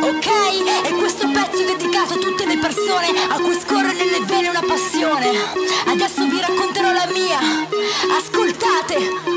Ok, e questo pezzo è dedicato a tutte le persone a cui scorre nelle vene una passione. Adesso vi racconterò la mia. Ascoltate.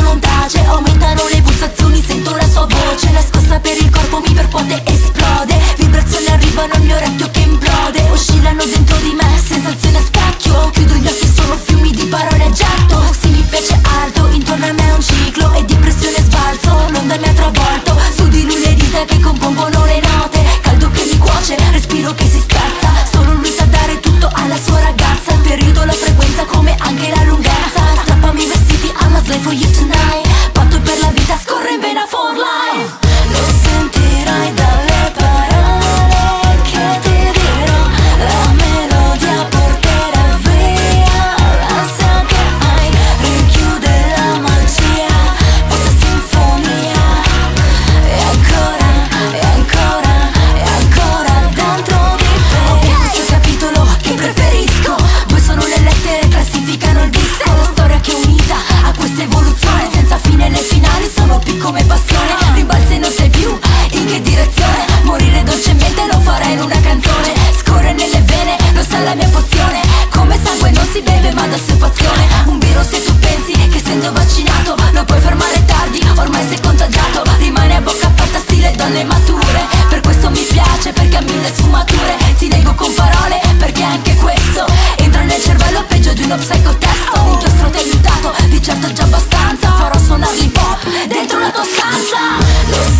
Non tace. Aumentano le pulsazioni, sento la sua voce. Nascosta per il corpo, mi percuote, esplode. Vibrazioni arrivano al mio orecchio che implode. Oscillano dentro di me, sensazione a specchio. Chiudo gli occhi, sono fiumi di parole a getto. Se mi piace alto, intorno a me è un ciclo. E di pressione sbalzo, l'onda mi ha travolto. Su di lui le dita che compongono le note. Caldo che mi cuoce, respiro che si spezza. Solo lui sa dare tutto alla sua ragazza. Periodo, la frequenza, come anche la lunghezza. Strappami i vestiti, I'm a slave for you tonight. giro se tu pensi che essendo vaccinato Lo puoi fermare tardi, ormai sei contagiato Rimane a bocca aperta stile donne mature Per questo mi piace perché ha mille sfumature Ti leggo con parole perché anche questo Entra nel cervello peggio di uno psycho test, un giostro ti ha aiutato, di certo già abbastanza Farò suonarli pop dentro la tua stanza Lo so.